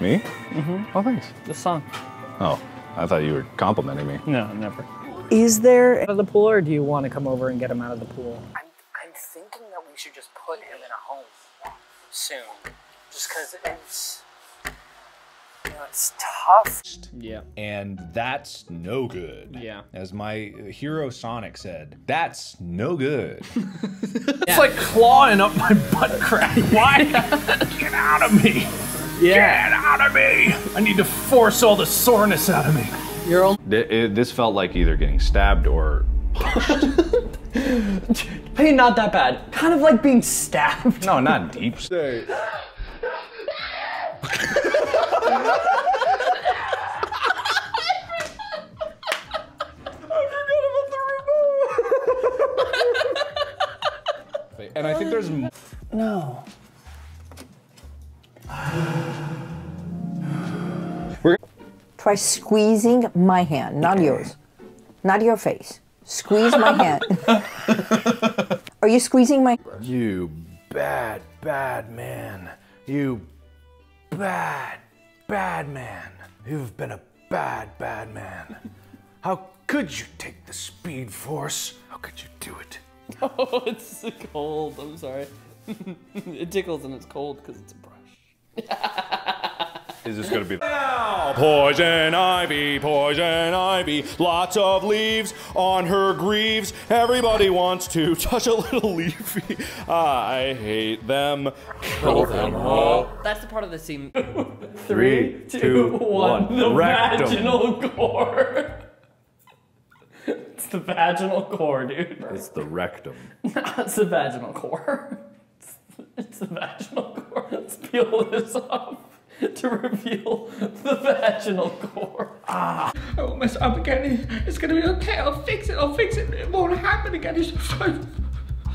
Me? Mm-hmm. Oh, thanks. The song. Oh, I thought you were complimenting me. No, never. Is there out of the pool, or do you want to come over and get him out of the pool? I'm, I'm thinking that we should just put him in a home soon. Just because it's, you know, it's tough. Yeah. And that's no good. Yeah. As my hero Sonic said, that's no good. It's like clawing up my butt crack. Why? Get out of me. Yeah. Get out of me. I need to force all the soreness out of me. You're only Th- it- this felt like either getting stabbed or punched. Pain not that bad. Kind of like being stabbed. no, not deep state. and I think there's No. Try squeezing my hand, not yours, not your face. Squeeze my hand. Are you squeezing my? You bad, bad man. You bad, bad man. You've been a bad, bad man. How could you take the speed force? How could you do it? Oh, it's cold. I'm sorry. it tickles and it's cold because it's a brush. Is this gonna be? Poison ivy, poison ivy, lots of leaves on her greaves. Everybody wants to touch a little leafy. I hate them. Kill them all. That's the part of the scene. Three, two, one. The Rectum. vaginal core. it's the vaginal core, dude. It's the rectum. It's the vaginal core. It's, it's the vaginal core. Let's peel this off to reveal the vaginal core. Ah, I won't mess up again. It's gonna be okay. I'll fix it. I'll fix it. It won't happen again. It's fine.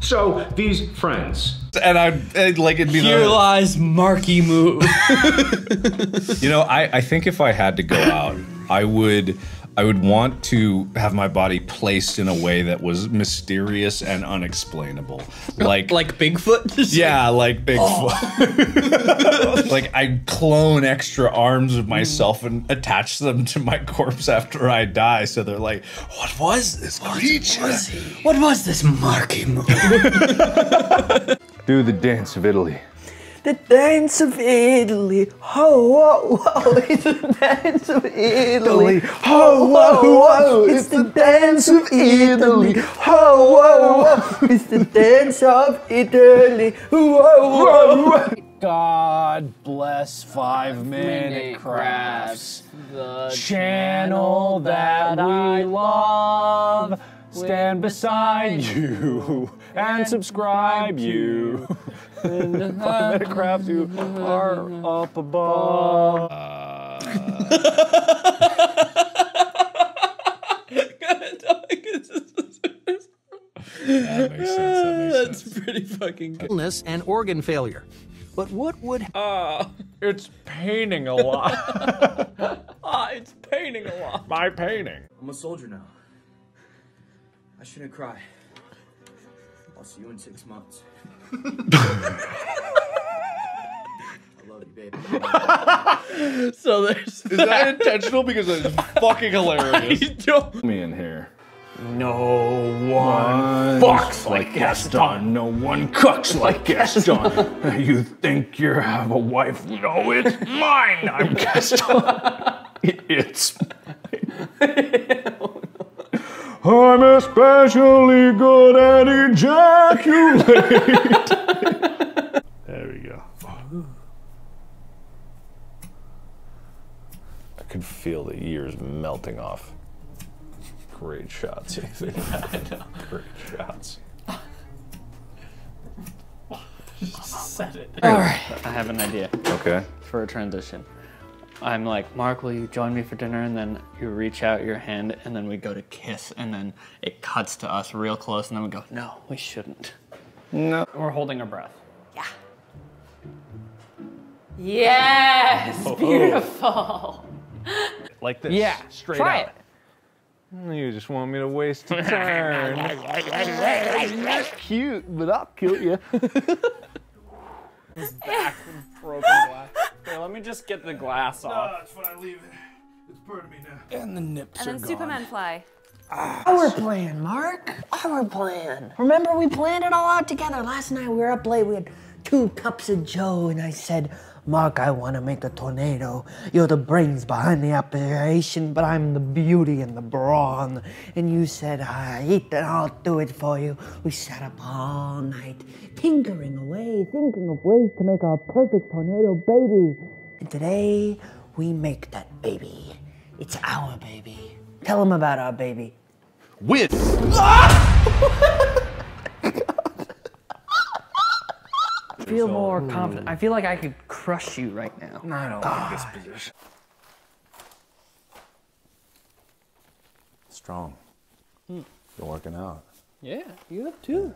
So these friends, And I'd, I'd like it'd be Here the, lies Marky Moo. You know, I, I think if I had to go out, I would I would want to have my body placed in a way that was mysterious and unexplainable. Like like Bigfoot? Yeah, like Bigfoot. Oh. like I clone extra arms of hmm. myself and attach them to my corpse after I die. So they're like, what was this what creature? What was this Marky Moo? Do the dance of Italy. The dance of Italy. Oh, whoa, whoa. It's the dance of Italy. Oh, whoa, whoa. It's the dance of Italy. Oh, whoa, whoa. It's the dance of Italy. Whoa, whoa, whoa. God bless Five Minute Crafts, The channel that I love. Stand beside you and subscribe you. Five Minute Crafts, you are up above. That makes sense. That makes ah, That's sense. pretty fucking good. illness and organ failure. But what would ah, It's painting a lot. Ah, it's painting a lot. My painting. I'm a soldier now. I shouldn't cry. I'll see you in six months. I love you, baby. So there's Is that intentional? Because it's fucking hilarious. Put me in here. No One fucks like Gaston. No one cooks like Gaston. you think you have a wife? No, it's mine. I'm Gaston. it's I'm especially good at ejaculate. there we go. I could feel the ears melting off. Great shots, Ethan. Great shots. Set it. All right. I have an idea Okay. for a transition. I'm like, Mark, will you join me for dinner? And then you reach out your hand, and then we go to kiss, and then it cuts to us real close, and then we go, no, we shouldn't. No. We're holding our breath. Yeah. Yes, Oh. beautiful. Like this. Yeah, Straight Try out. You just want me to waste a turn. Cute, but I'll kill you. Broken glass. Here, let me just get the glass off. No, it's fine. Leave it. It's burning me now. And the nips And then Superman fly. Ah, our plan, Mark. Our plan. Remember, we planned it all out together. Last night we were up late. We had two cups of Joe, and I said, Mark, I want to make a tornado. You're the brains behind the operation, but I'm the beauty and the brawn. And you said, ah, Ethan, I'll do it for you. We sat up all night, tinkering away, thinking of ways to make our perfect tornado baby. And today, we make that baby. It's our baby. Tell them about our baby. With. I feel more confident. I feel like I could crush you right now. I don't like this position. Strong. Hmm. You're working out. Yeah, you have too.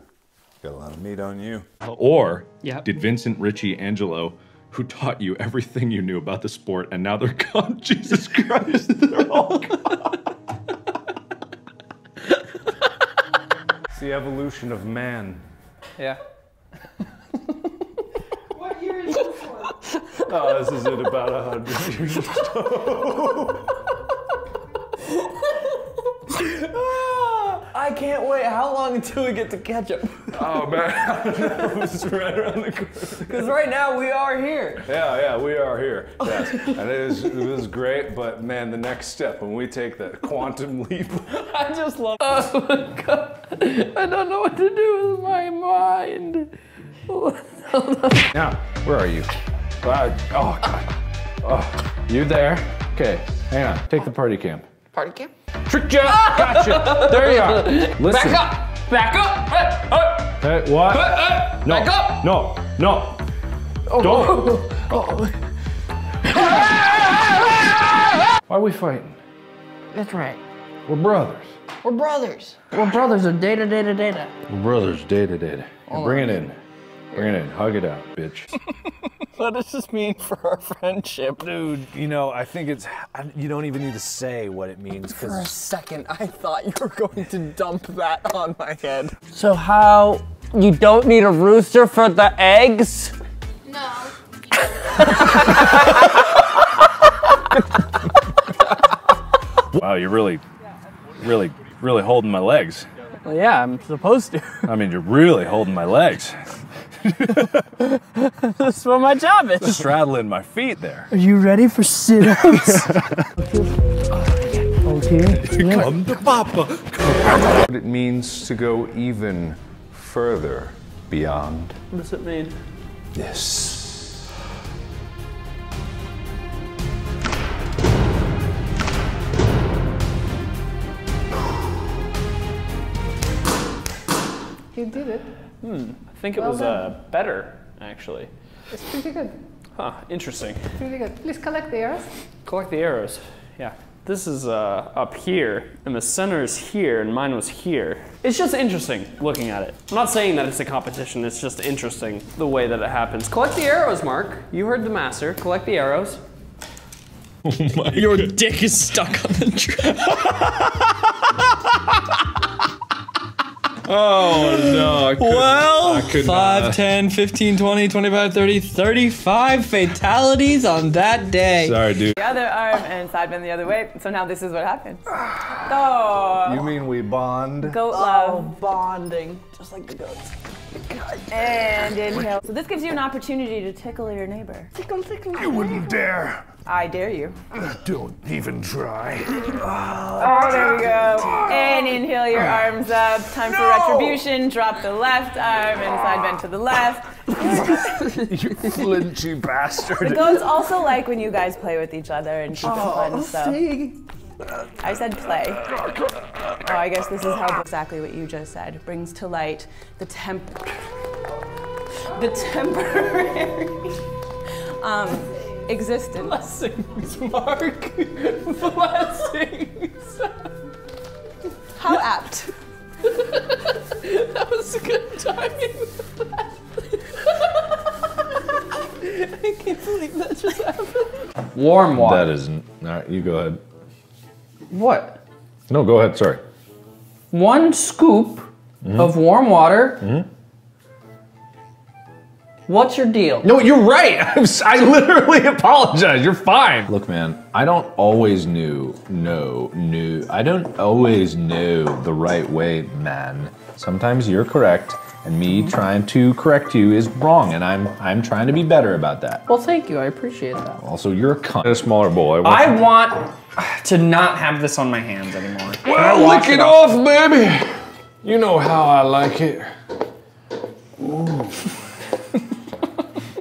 Got a lot of meat on you. Uh, or Yeah. did Vincent Ritchie Angelo, who taught you everything you knew about the sport, and now they're gone? Jesus Christ, they're all gone. It's the evolution of man. Yeah. What year is this one? Oh, this is in about a hundred years ago. I can't wait. How long until we get to ketchup? oh man, it was right around the corner. Because right now we are here. Yeah, yeah, we are here. Yes, and it is it was great. But man, the next step when we take that quantum leap. I just love. Oh my god! I don't know what to do with my mind. Now, where are you? Uh, oh god. Oh, you there? Okay, hang on. Take the party cam. Party camp? Tricked ya! Gotcha! There you are. Listen. Back up! Back up! Hey, hey, Hey, what? hey, hey, No, Back up! no, no. Don't. Why are we fighting? That's right. We're brothers. We're brothers. We're brothers of data, data, data. We're brothers, day to day. Bring it in. Bring it in. Hug it out, bitch. What does this mean for our friendship? Dude, you know, I think it's, I, you don't even need to say what it means For a second, I thought you were going to dump that on my head. So how you don't need a rooster for the eggs? No. Wow, you're really, really, really holding my legs. Well, yeah, I'm supposed to. I mean, you're really holding my legs. That's what my job is. Straddling my feet there. Are you ready for sit-ups? Oh, okay. Come to Papa. What it means to go even further beyond What does it mean? this. You did it. Hmm. I think it Well was uh, better, actually. It's pretty good. Huh. Interesting. Pretty good. Please collect the arrows. Collect the arrows. Yeah. This is uh, up here, and the center is here, and mine was here. It's just interesting looking at it. I'm not saying that it's a competition, it's just interesting the way that it happens. Collect the arrows, Mark. You heard the master. Collect the arrows. Oh my Your dick is stuck on the tree. Oh no. I couldn't- Well, I could 5, not. 10, 15, 20, 25, 30, 35 fatalities on that day. Sorry, dude. The other arm and side bend the other way. So now this is what happens. Oh, you mean we bond? goat love. Oh, bonding, just like the goats. And inhale. So this gives you an opportunity to tickle your neighbor. Tickle, tickle. You wouldn't dare. I dare you. Uh, don't even try. Oh, there we go. And inhale your arms up. Time for retribution. Drop the left arm and side bend to the left. you flinchy The bastard. goats also like when you guys play with each other and keep it Oh, fun. So see? I said play. Oh, I guess this is how exactly what you just said brings to light the temp, the temporary um, existence. Blessings, Mark. Blessings. How apt. that was a good timing. I can't believe that just happened. Warm water. That isn't. All right, you go ahead. What? No, go ahead. Sorry. One scoop mm-hmm. of warm water mm-hmm. What's your deal? No, you're right. I'm, s- I literally apologize. You're fine. Look, man, I don't always knew, know, knew. I don't always know the right way, man. Sometimes you're correct, and me trying to correct you is wrong, and I'm I'm trying to be better about that. Well, thank you. I appreciate that. Also, you're a cunt. A smaller boy. I want I want to not have this on my hands anymore. Well, wash lick it off, baby. You know how I like it.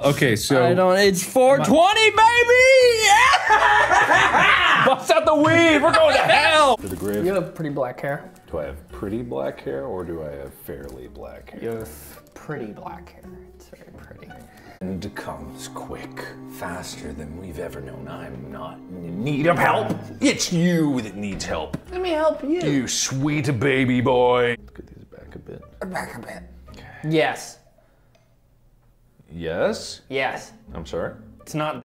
Okay, so I don't. It's 420, baby. Bust out the weed. We're going to hell. to the grave. You have pretty black hair. Do I have pretty black hair or do I have fairly black hair? You have pretty black hair. It's very pretty. And comes quick, faster than we've ever known. I'm not in need of help. It's you that needs help. Let me help you. You sweet baby boy. Get these back a bit. Back a bit. Okay. Yes. Yes. Yes. I'm sorry. It's not